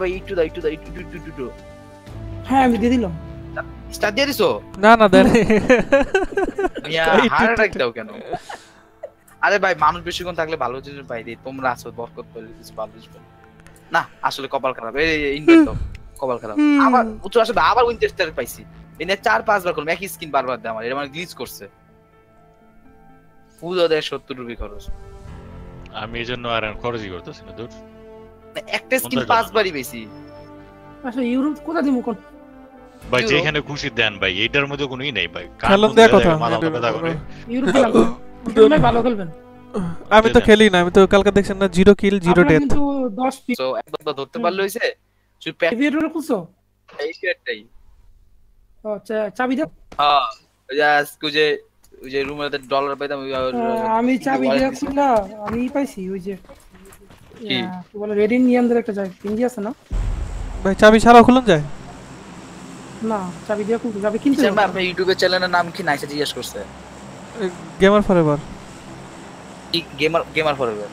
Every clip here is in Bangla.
ভাই একটু দাও একটু দাও একটু একটু একটু হ্যাঁ আমি দিয়ে দিলাম। স্টার দিয়ে দিছো? না না দেন। অ্যাটাক দাও কেন? আরে ভাই মানুষ বেশিক্ষণ থাকলে ভালো জিনিস ভাই দিই। তোমরা আছো বরকত করে কিছু ভালো জিনিস না আসলে কপাল খারাপ। এই দাও। কপাল খারাপ। আবার আসলে আবার উইন্টার পাইছি। এনে চার পাঁচবার করলাম একই স্কিন বারবার দেয় আমার। এটা মানে গ্লিচ করছে। পুজো দেয় সত্তর রুপি খরচ। আমি এই জন্য আর খরচই করতেছি না দূর। একটা স্কিন পাঁচবারই বেশি। আসলে ইউরোপ কোথা দিব কোন? ভাই যেখানে খুশি দেন ভাই। এইটার মধ্যে কোনোই নেই ভাই। খেলুন দেয়া কথা। ইউরোপ দিলাম ভালো খেলবেন। আমি তো খেলি না আমি তো কালকে দেখছেন না জিরো কিল জিরো ডেথ কিন্তু 10 পিস তো একবার ধরতে পারলে হইছে শুধু প্যাক এভিয়েটর খুলছো? এই শেয়ারটাই চা- চাবি দাও। হ্যাঁ যে আজকে ওই যে ওই যে রুমের ডলার পাইতাম আমি চাবি দিয়ে খুললা আমি পাইছি ওই যে কি? বলে রেড ইন্ডিয়ানদের একটা জায়গা কিনজি আছে না? ভাই চাবি ছাড়াও খুলুন যায়? না চাবি দিয়ে খুলতে চাবি কিনতে কিসের ভাই, আপনার চ্যানেলের নাম কি নাইসে জিজ্ঞেস করছে? Gamer forever gamer gamer forever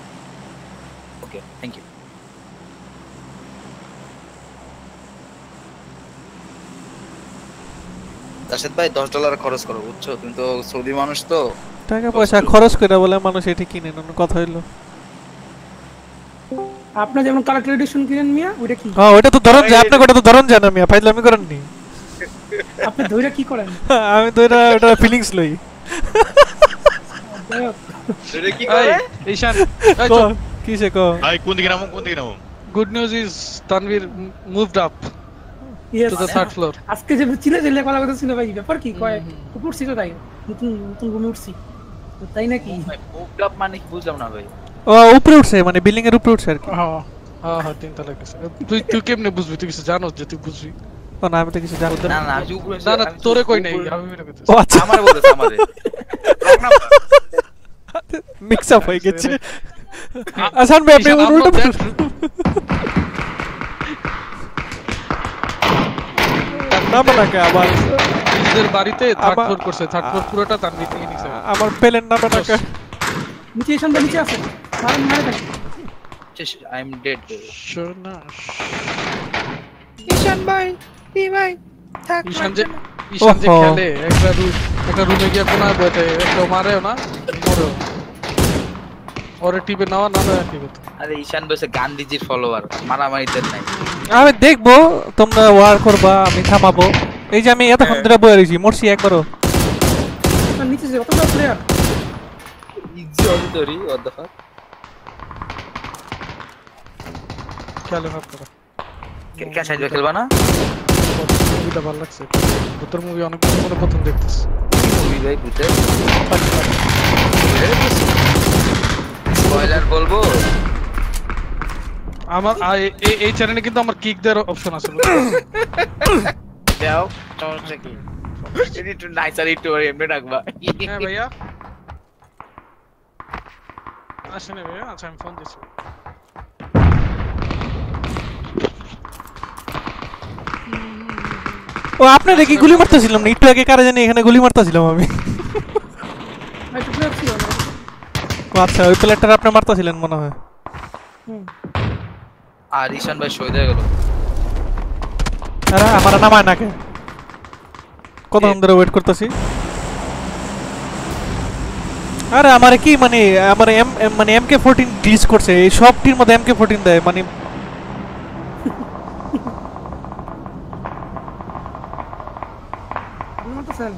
okay thank you Rashed ভাই দশ ডলার খরচ করো বুঝছ? তুমি তো সৌদি মানুষ তো। টাকা পয়সা খরচ করে বলে মানুষ এটি কিনে না কথা হইল। আপনার যেমন কালেক্টর এডিশন কিনেন মিয়া ওইটা কি? হ্যাঁ ওইটা তো ধরন যায় আপনাকে ওটা তো ধরন যায় না মিয়া ফাইজলামি করেননি। আপনি ধইরা কি করেন? আমি এটা ওটা ফিলিংস লই। এটা কি করে. Hey, ক কিসে ক ভাই কোন দিকে নামো কোন দিকে নামো news is Tanvir m- moved up yes, to the third আজকে যে চিলে চিলে কথা কথা ছিল ভাই ব্যাপার কি? কয় উপর ছিল তাই নতুন নতুন রুমে উঠছি। তো তাই নাকি? ভাই মুভড আপ মানে কি বুঝলাম না ভাই। উপরে উঠছে মানে বিল্ডিং এর উপরে উঠছে আর কি। হ্যাঁ হ্যাঁ হ্যাঁ তিনতলা গেছে। তুই তুই কেমনে বুঝবি? তুই কিছু জানোস যে তুই বুঝবি? না আমি তো কিছু জানি না। না আমি উপরে না না তোরে কই নাই? আমি মেরে কইতেছি। ও আচ্ছা। আমারে বলেছে আমারে। মিক্স আপ হয়ে গেছে। আসান ভাই আপনি উল্টো upload that. না আবার। নিজের বাড়িতে থার্ড ফ্লোর করছে থার্ড ফ্লোর পুরোটা তানভীর নিয়ে নিছে। আমার পেলেন না বানাকে নিচে এসে নিচে আছে। মারেন মারে থাকি I am dead. শোনা ঈশান ভাই থাক ঈশান যে ঈশান যে খেলে একটা রুম একটা রুমে গিয়ে কোনায় বসে একটা মারেও না মরেও ওরে টিপে নেওয়া না না টিপে তো আরে ঈশান বসে গান্ধীজির ফলোয়ার মারামারিতে নাই। আমি দেখব তোমরা ওয়ার করবা আমি থামাবো। এই যে আমি এতক্ষণ ধরে বয়ে রয়েছি মরছি একবারও। নিচে যে কতটা প্লেয়ার ইজি অডিটরি what খেলে কে খেলবা না? মুভিটা ভালো লাগছে। ভূতের মুভি অনেক মনে প্রথম দেখতেছি। মুভি ভাই বুঝতে স্পয়লার বলব? আমার এই চ্যানেলে কিন্তু আমার কিক দেওয়ার অপশন আছে দাও সমস্যা কি? এটি একটু নাইসার একটু এমনি রাখবা হ্যাঁ ভাইয়া। আসেনি ভাইয়া আচ্ছা আমি ফোন দিচ্ছি ও আপনার কি গুলি মারতেছিলাম না? একটু আগে কারে জানি এখানে গুলি মারতেছিলাম আমি। আচ্ছা ওই প্লেয়ারটা আপনি মারতেছিলেন মনে হয়। আর ঈশান ভাই শহীদ হয়ে গেল। আরে আমার নামায় নাকে? কতক্ষণ ধরে ওয়েট করতেছি? আরে আমার কি মানে আমার এম এম- মানে এমকে ফোরটিন গ্লিচ করছে এই সবটির মধ্যে এমকে ফোরটিন দেয় মানে আপনি মারতেছেন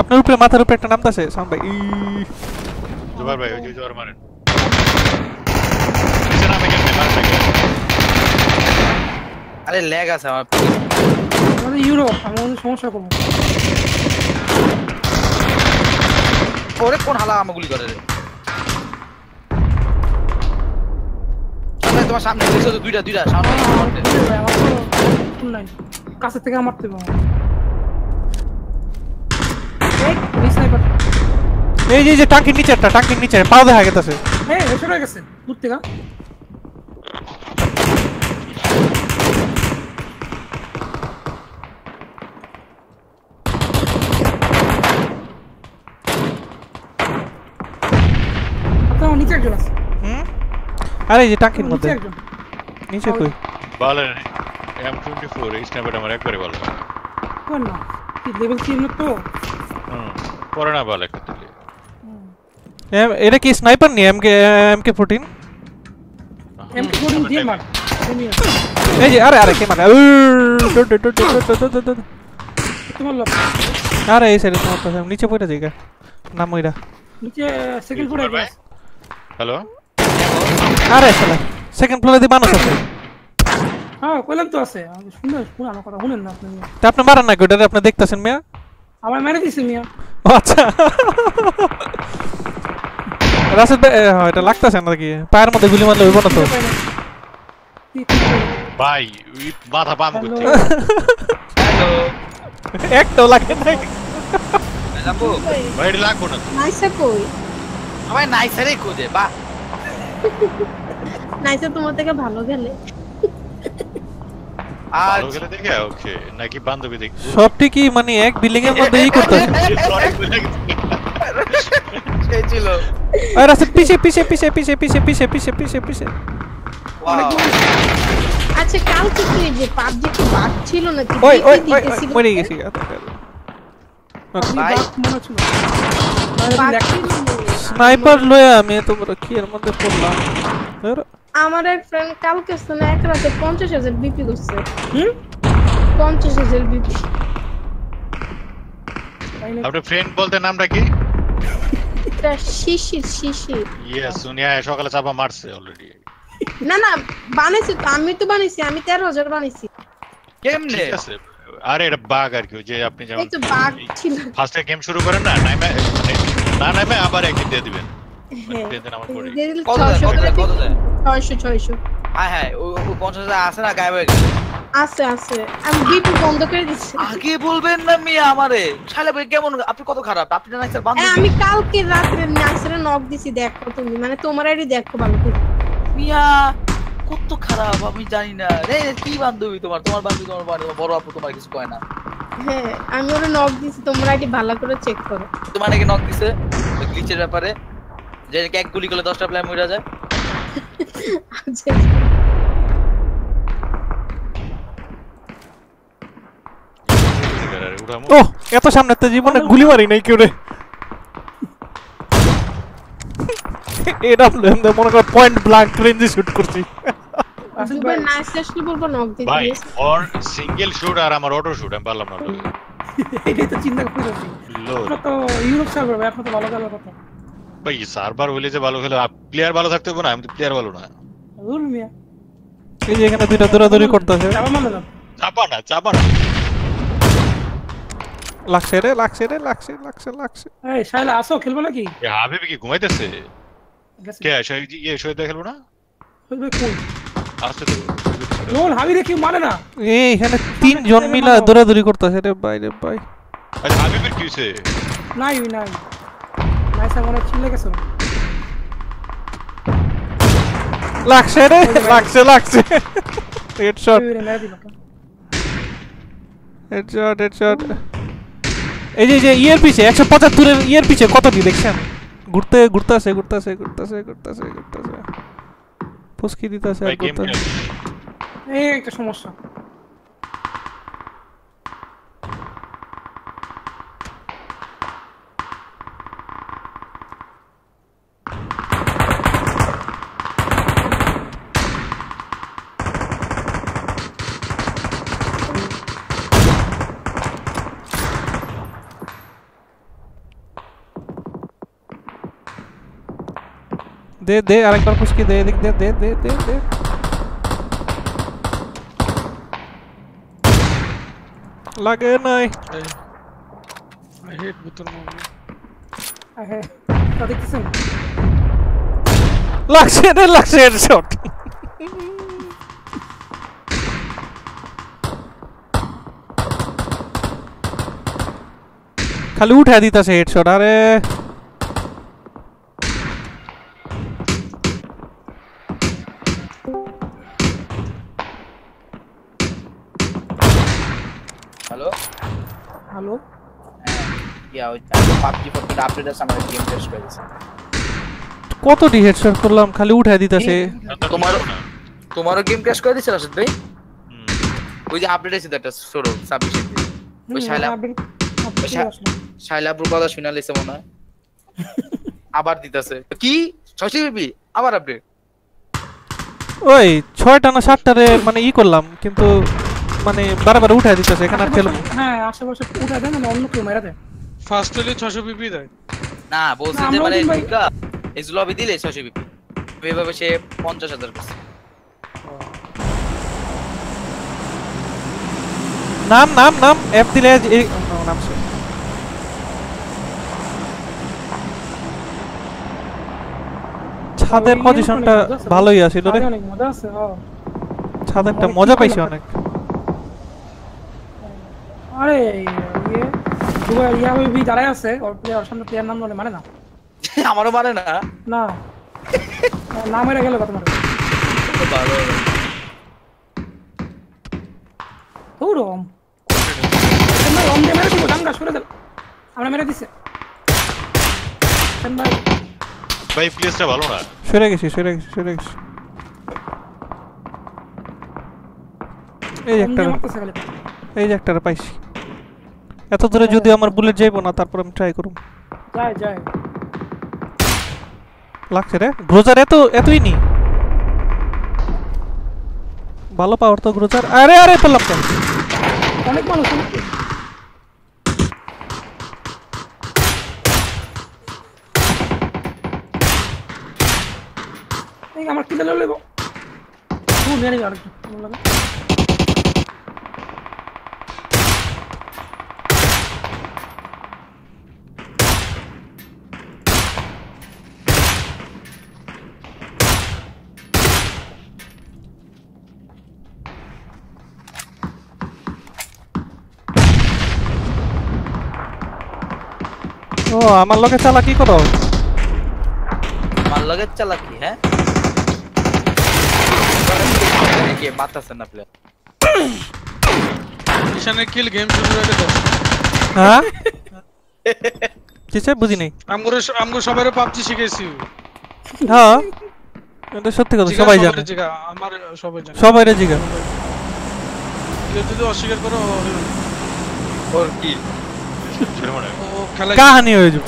আপনার উপরে মাথার উপরে একটা নামতাছে সাউন্ড ভাই ই জোবার ভাই ওই যে জোর মারেন নিচে নামে কেমনে মারেন না কেন? আরে ল্যাগ আছে আমার আমাদের ইউরোপ আমি ওদের সমস্যা করব ওরে কোন হালা আমাকে গুলি করে রে সামনে তোমার সামনে দেখছ তো দুইটা দুইটা সামনে কাছে থেকে আমার দেবো এই যে টাঙ্কির নিচে একটা টাঙ্কির নিচে পাও দেখা গেছে হ্যাঁ সরে গেছে দূর থেকে। নিচে আরে এই যে টাঙ্কির মধ্যে। নিচে কই? ভালো। নেই M24 है स्नाइपर हमारा एक बार वाला। कोण ना? ಈ ಲೆವೆಲ್ 3 ಮತ್ತು ಹ್ಮ್ ಕೊರೋನಾ ಬಾಲಕದಲ್ಲಿ ಎಂ ಇದಕ್ಕೆ ಸ್ನೈಪರ್ ನಿ MK MK 14 MK 14 the mod ಏ ಅರೆ ಅರೆ ಕೇ ಮಾಡ್ ಡೊ ಡೊ ಡೊ ಡೊ ಡೊ ಡೊ तुम्हाला अरे ऐसे तुम्हारे पास नीचे पड़ा जाएगा। नाम मेरा। नीचे सेकंड फ्लोर है हेलो? अरे चला। सेकंड फ्लोर दी मानो सबसे কইলাম তো আছে। আমার কথা শুনেন না আপনি। তা আপনি মারান না আপনি দেখতাছেন মিয়া? আমার মেরে দিছে মিয়া। আচ্ছা। রাসেল ভাই, হ্যাঁ, এটা লাগতাছে না কি পায়ের মধ্যে গুলি মারলে হইব না তো? ভাই মাথা করতে। হ্যালো। একটাও লাগে নাই। আপু ভাই লাগবো না। নাইসা কই? সবাই নাইসারেই খোঁজে বাহ। নাইসা তোমার থেকে ভালো গেলে। আর ভালো গেলে দেখে ওকে নাকি বান্ধবী দেখব সবটি কি মানে এক বিল্ডিং এর মধ্যে ই করতেছে সে ছিল আর রাসেল পিছে পিছে পিছে পিছে পিছে পিছে পিছে পিছে পিছে Wow. আচ্ছা কালকে কি যে পাবজি কি বাদ ছিল নাকি ওই ওই দেখে ওই দিতেছিল মরে যে? গেছি আপনি ভাই। বাঘ মনে ছিল বাদ ছিল না। স্নাইপার লয়ে আমি তো বড় কি এর মধ্যে পড়লাম ধর, আমার এক ফ্রেন্ড কালকে শোনা এক রাতে পঞ্চাশ হাজার বিপি করছে। হুম? পঞ্চাশ হাজার বিপি আপনার ফ্রেন্ড বলতে নামটা কি? শিশির শিশির। ইয়েস সকালে চাপা মারছে অলরেডি না না বানাইছি তো আমি তো বানাইছি আমি তেরো হাজার বানাইছি। কেমনে? আরে এটা বাগ আর কি ওই যে আপনি যেমন বাঘ ফার্স্টে গেম শুরু করেন না নাইমে মানে না নাইমে আবার একদিন দিয়ে দিবেন। হ্যাঁ। দিয়ে দেন আমার পরে। কত দেয়, কত দেয়? ছয়শো ছয়শো। হ্যাঁ হ্যাঁ পঞ্চাশ হাজার আছে না গায়েব হয়ে গেছে? আছে আছে। আমি বিপি বন্ধ করে দিচ্ছি। আগে বলবেন না মিয়া আমারে। শালা ভাই কেমন? আপনি কত খারাপ? আপনি না স্যার বান্ধব? আমি কালকে রাত্রে নাইসের নক দিছি দেখো তুমি। মানে তোমার আইডি দেখো ভালো করে। মিয়া কত খারাপ আমি জানি না। রে কি বান্ধবী তোমার? তোমার বান্ধবী তোমার বাড়ি বড় আপু তোমার কিছু কয় না। হ্যাঁ আমি ওরে নক দিছি তোমার আইডি ভালো করে চেক করো। তোমার নাকি নক দিছে গ্লিচের ব্যাপারে? যে এক গুলি করলে দশটা প্লেয়ার মরে যায়। আচ্ছা। আরে উঠামো ও এত সামনে তো জীবনে গুলি মারি নাই কেউ রে। এটা মনে কর পয়েন্ট ব্ল্যাঙ্ক রেঞ্জে শুট করছি। দুবার নাইস আসলে বলব নক দিতে ভাই? ওর সিঙ্গেল শুট আর আমার অটো শুট আমি পারলাম না। এটাই তো চিন্তা করতেছি লো আপনার তো ইউরোপ সার্ভার ভাই আপনার তো ভালো গেল কথা। ভাই সার্ভার হইলে যে ভালো খেলে প্লেয়ার ভালো থাকতে হবে না আমি তো প্লেয়ার ভালো না। মিয়া। এই যে এখানে দুইটা দৌড়াদৌড়ি করতেছে। মানে না চাপা না চাপা না। লাগছে রে লাগছে রে লাগছে লাগছে লাগছে। এই শাইলা আসো খেলব নাকি? এ হাবিবি কি ঘুমাইতেছে। কে সে ইয়ে সইতে খেলব না? ওই ভাই কোন আসতে তো রোল হাবি কি মানে না। এই এখানে তিনজন মিলা দৌড়াদৌড়ি করতেছে রে ভাই রে ভাই। হাবিবের কি হইছে? নাই নাই। লাগছে রে লাগছে লাগছে। হেডশট হেডশট হেডশট এই যে যে ইয়ের পিছে একশো পঁচাত্তরের ইয়ের পিছে কত কতটি দেখছেন? ঘুরতে ঘুরতে আছে ঘুরতে আছে ঘুরতে আছে ঘুরতে আছে ঘুরতে আছে। ফুসকি দিতে আর ঘুরতে। এই একটা সমস্যা। दे दे यार एक बार कुछ की दे दे दे दे दे दे दे। लगे नहीं। आई हेट बुतन मूवी हेट कभी लक्ष्य ने लक्ष्य शॉट दी था से हेडशॉट अरे। পাবজি ফোরটিন আপডেট আছে আমার গেম টেস্ট করে দিছে কতটি হেডশট করলাম? খালি উঠা দিতাছে। তোমার তোমারও গেম ক্র্যাশ করে দিচ্ছে রাশেদ ভাই? ওই যে আপডেট আছে একটা ছোট ছাব্বিশে ওই শাইলা শাইলাপুর কথা শুনে লিছে মনে হয়। আবার দিতেছে। কি? ছয়শো বিপি আবার আপডেট ওই ছয়টা না সাতটারে মানে ই করলাম কিন্তু মানে বারবার উঠাই দিতেছে এখানে আর খেলব হ্যাঁ আশেপাশে উঠে দেয় না অন্য কেউ মেরে দেয়। ফার্স্ট হলে ছশো পিপি দেয়। না বলছে যে মানে এই লবি দিলে ছয়শো বিপি এভাবে সে পঞ্চাশ হাজার করছে। নাম নাম নাম অ্যাপ দিলে ও, ছাদের পজিশনটা মজা আছে। ভালোই আছিল রে। অনেক মজা আছে হ্যাঁ। ছাদেরটা মজা পাইছি অনেক। আরে দুবার ইয়া ওই বি দাঁড়ায় আছে। ওর প্লেয়ার সামনে প্লেয়ার নাম বলে মানে না। আমারও মানে না। না। না মেরে গেল কত মারে ভালো। ও তোমরা রম দিয়ে মেরে দিব ডাঙ্গা সরে আমরা মেরে দিছে। ভাই। ভাই প্লেসটা ভালো না। সরে গেছি সরে গেছি সরে গেছি। এই একটা এই যে একটা পাইছি। এত দূরে যদি আমার বুলেট যাইবো না তারপর আমি ট্রাই করুম যায় যায়। লাগছে রে? গ্রোজার এত এতই নি? ভালো পাওয়ার তো গ্রোজার আরে আরে পেলাম কেন অনেক মানুষ অনেক এই আমার কিনে লেবো ও ও আমার লগে চালা কি করো। আমার লগে চালাকি হ্যাঁ? কি না প্লেয়ার কিল গেম শুরু হয়ে গেছে। হ্যাঁ? কিসে বুঝি নাই। আমগুলো আমগুলো সবাই পাবজি শিখেছি হ্যাঁ? এটা সত্যি কথা সবাই জানে। আমার সবাই জানে। সবাই রে জিগা। কেউ যদি অস্বীকার করো ওর কি? কাহানি হয়ে যাবে।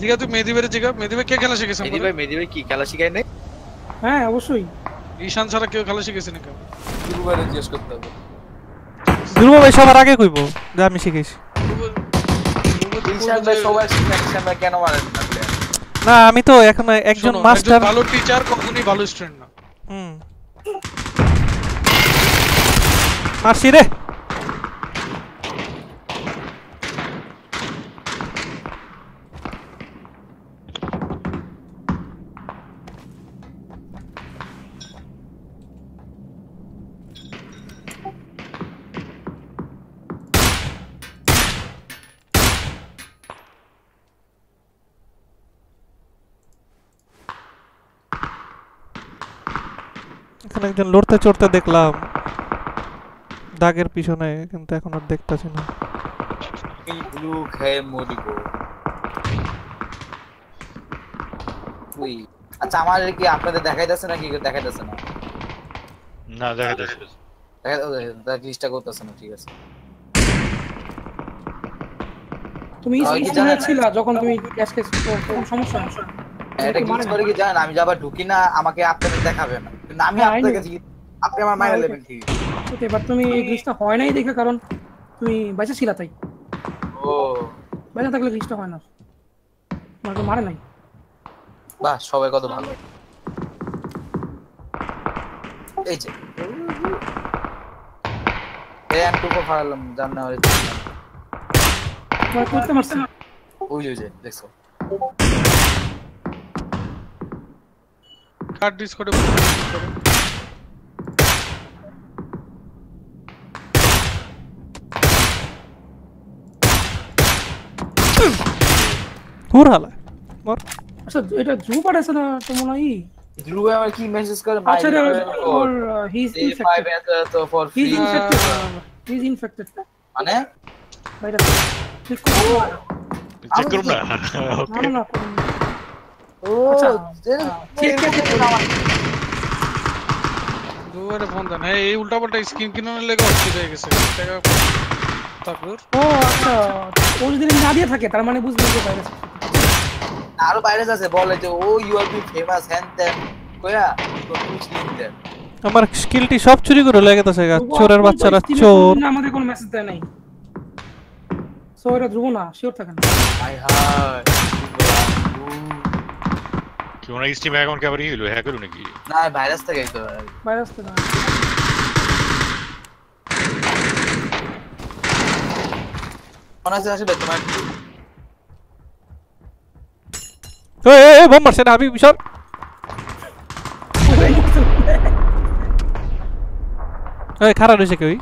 জিগা তুই মেদিবের জিগা। মেদিবে কে খেলা শিখেছে মেদি ভাই মেদি ভাই কি খেলা শিখাই নাই? হ্যাঁ অবশ্যই। ঈশান ছাড়া কেউ খেলা শিখেছে না কেউ জিজ্ঞেস করতে হবে। ধ্রুব ভাই সবার আগে কইব যে আমি শিখেছি। ঈশান ভাই সবাই শিখায় ভাই কেন মারেন না না আমি তো এখন একজন মাস্টার ভালো টিচার কখনোই ভালো স্টুডেন্ট না। হুম। মারছি রে। এখানে একজন লড়তে চড়তে দেখলাম দাগের পিছনে কিন্তু এখন আর দেখতেছি না। আমি ব্লু খেয়ে মরিব। উই আচ্ছা আমার কি আপনাদের দেখাইতেছে নাকি দেখাইতেছে না? না দেখা যাচ্ছে দেখা জিনিসটা করতেছে না ঠিক আছে। তুমি? ছিলা যখন তুমি সমস্যা এটা করে কি জানেন? আমি যাবার ঢুকি না আমাকে আপনাদের দেখাবে না। আমি আপনি আমার মায়ের লেভেল ঠিক এবার তুমি এই গ্লিচটা হয় নাই দেখে কারণ তুমি বাইসে ছিলা তাই। ও। বাইসে থাকলে গ্লিচটা হয় না। আমাকে মারে নাই। বাহ সবাই কত ভালো। এই যে। এই আমি টুকো ফাড়ালাম না ওই যে দেখছ। কার্ড ডিসকর্ডে হুর হালা মর আচ্ছা এটা জু পাঠাইছে না তো মনে হয় ধ্রুব আমার কি মেসেজ করে আচ্ছা রে ওর হি ইজ ফাইভ ইনফেক্টেড তো for he free is infected he is infected মানে বাইরে ক্লিক করো চেক করুন না না না না করুন না। ও দুবারে দেন হ্যাঁ এই উল্টা পাল্টা স্কিন কিনানোর লেগে অস্থির হয়ে গেছে টাকা তারপর ও আচ্ছা ও যদি না দিয়ে থাকে তার মানে আরও ভাইরাস আছে বলে যে ও ইউ আর বি ফেমাস হ্যান তেন কয়া তো আমার স্কিলটি সব চুরি করে লেগে গেছে গা চোরের বাচ্চারা চোর আমাদের কোনো মেসেজ দেয় নাই সো এটা ধ্রুব না শিওর থাকেন হাই হাই ওনার স্টিম অ্যাকাউন্ট কে আবার ইয়ে হলো হ্যাক হলো নাকি না ভাইরাস থেকে তো ভাইরাস তো না মনে আছে আসলে তোমার এই এই, এই বোম মারছে না আমি বিশাল এই খারাপ হয়েছে কেউই